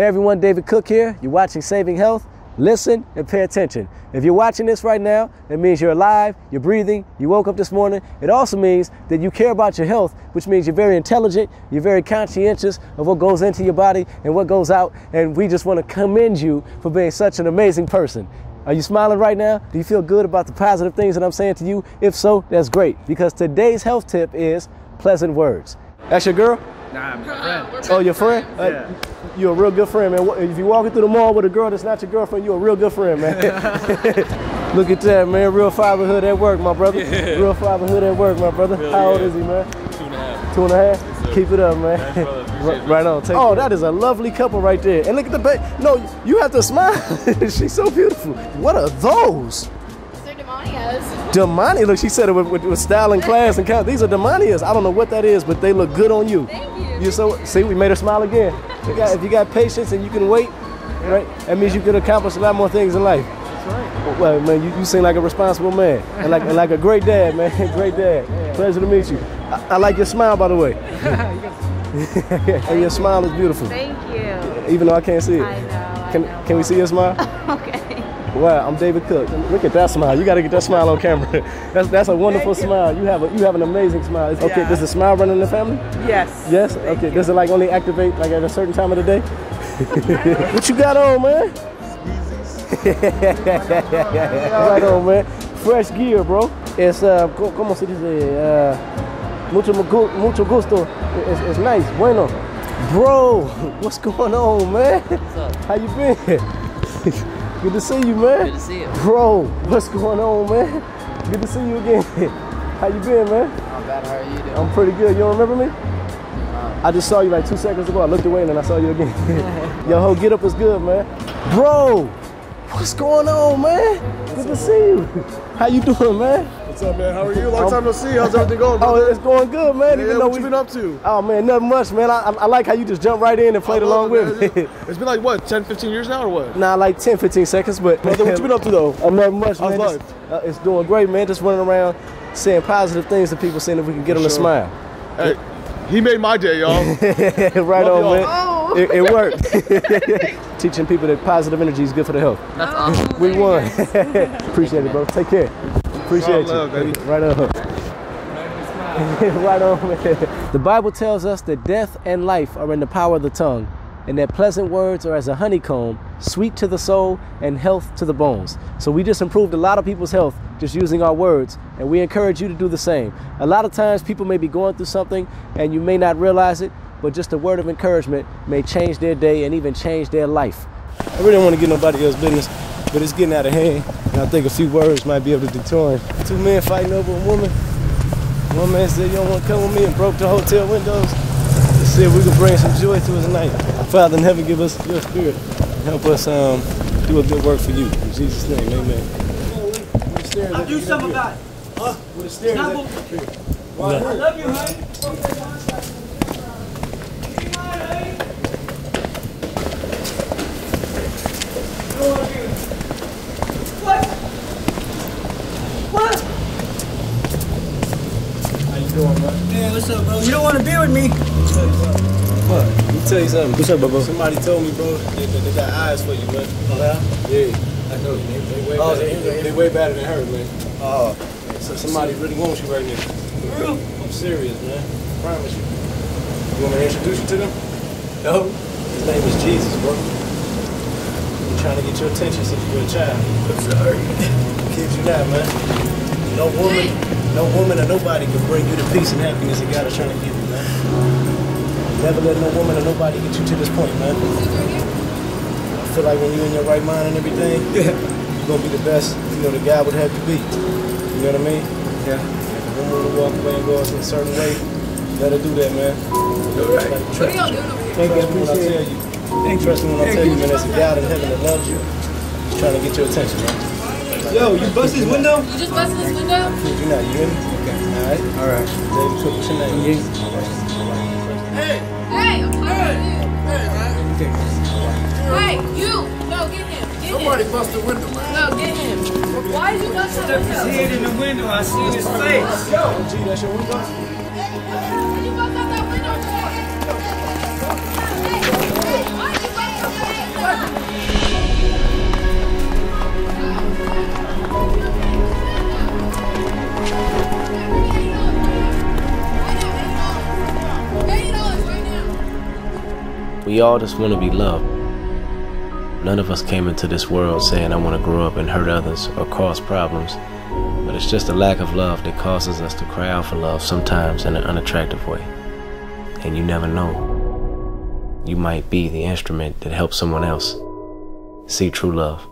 Hey everyone, David Cook here. You're watching Saving Health. Listen and pay attention. If you're watching this right now, it means you're alive, you're breathing, you woke up this morning. It also means that you care about your health, which means you're very intelligent, you're very conscientious of what goes into your body and what goes out. And we just want to commend you for being such an amazing person. Are you smiling right now? Do you feel good about the positive things that I'm saying to you? If so, that's great because today's health tip is pleasant words. That's your girl? Nah, my friend. Oh, your friend? Yeah. Uh, you're a real good friend, man. If you're walking through the mall with a girl that's not your girlfriend, you're a real good friend, man. Look at that, man. Real fatherhood at work, my brother. Yeah. Real fatherhood at work, my brother. Hell How old yeah. is he, man? Two and a half. Two and a half? Keep it up, man. Thanks, right, it. right on. Take oh, that is a lovely couple right there. And look at the baby. No, you have to smile. She's so beautiful. What are those? They're demonios. Demani. Look, she said it with, with, with style and class and count. These are demonias. I don't know what that is, but they look good on you. Thank you. You're so see, we made her smile again. You got, if you got patience and you can wait, right, that means you can accomplish a lot more things in life. That's right. Well, man, you, you seem like a responsible man and like and like a great dad, man. great dad. Pleasure to meet you. I, I like your smile, by the way. and your smile is beautiful, Thank you. even though I can't see it. I know. I Can, know. can we see your smile? Okay. Wow, I'm David Cook. Look at that smile. You got to get that smile on camera. That's that's a wonderful smile. You have a you have an amazing smile. Okay, Yeah. does the smile run in the family? Yes. Yes. Okay. Does it like only activate like at a certain time of the day? what you got on, man? right on, man. Fresh gear, bro. It's uh, co- ¿cómo se dice? Uh, mucho mucho gusto. It's, it's nice. Bueno. Bro, what's going on, man? What's up? How you been? Good to see you, man. Good to see you. Bro, what's going on, man? Good to see you again. How you been, man? Not bad. How are you doing? I'm pretty good. You don't remember me? Uh-huh. I just saw you like two seconds ago. I looked away and then I saw you again. Yo, whole get up is good, man. Bro, what's going on, man? Good to see you. How you doing, man? What's up, man? How are you? Long Um, time no see. How's everything going, Oh, it's going good, man. yeah, Even though what you we, been up to? oh man, nothing much, man. I, I, I like how you just jumped right in and played along love with it, me. man. It's been like what, 10, 15 years now, or what? Nah, like 10, 15 seconds, but Brother, what you been up to though? Uh, nothing much, How's man. life? Just, uh, it's doing great, man. Just running around saying positive things to people, seeing if we can get them to smile. Hey, he made my day, y'all. right Love on, y'all. man. Oh. It, it worked. Teaching people that positive energy is good for the health. That's awesome. We won. Appreciate it, bro. Take care. Appreciate love, you. baby. Right on. right on, man. The Bible tells us that death and life are in the power of the tongue, and that pleasant words are as a honeycomb, sweet to the soul and health to the bones. So we just improved a lot of people's health just using our words, and we encourage you to do the same. A lot of times people may be going through something and you may not realize it, but just a word of encouragement may change their day and even change their life. I really don't want to get nobody else's business, but it's getting out of hand, and I think a few words might be able to deter him. Two men fighting over a woman. One man said, you don't want to come with me and broke the hotel windows. Let's see if we can bring some joy to his night. Father in heaven, give us your spirit. Help us um, do a good work for you. In Jesus' name, amen. I'll do something about it. Huh? With the stairs Not I love you, honey. What? What? How you doing, man? Man, what's up, bro? You don't want to be with me. What? Let me tell you something. What's up, Bubba? Somebody told me, bro, they, they, they got eyes for you, man. Oh, yeah? Yeah. I know. They, they, way, Oh, better, they- they, they way better than her, man. Oh. So somebody really wants you right now. Real? I'm serious, man. I promise you. You want me to introduce you to them? No. His name is Jesus, bro. I'm trying to get your attention since you were a child. I'm sorry. Kid you not, man. No woman, no woman or nobody can bring you the peace and happiness that God is trying to give you, man. Never let no woman or nobody get you to this point, man. I feel like when you're in your right mind and everything, you're gonna be the best, you know, the God would have you be. You know what I mean? Yeah. If a woman would walk away and go in a certain way, let her do that, man. All right. What are y'all doing Thank you, I tell you. Thank Trust me when I tell you, man, there's a God in heaven that loves you. He's trying to get your attention, man. Yo, you bust his window? You just busted this window? Kid you not, hear me? Okay. All right? All right. David Cook, what's your name? Hey, I'm talking to you. Hey, you! No, get him. Get Somebody him. bust the window, man. No, get him. Why did you bust the Stuck his window? head in the window. I seen his face. Gee, that's your window? We all just want to be loved. None of us came into this world saying, I want to grow up and hurt others or cause problems. But it's just a lack of love that causes us to cry out for love sometimes in an unattractive way. And you never know. You might be the instrument that helps someone else see true love.